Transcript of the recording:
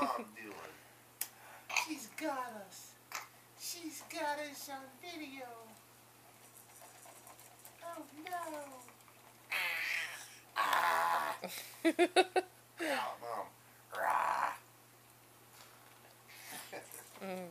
mom doing? She's got us. She's got us on video. Oh no. Ah. Ah. Mom. Rah. mm.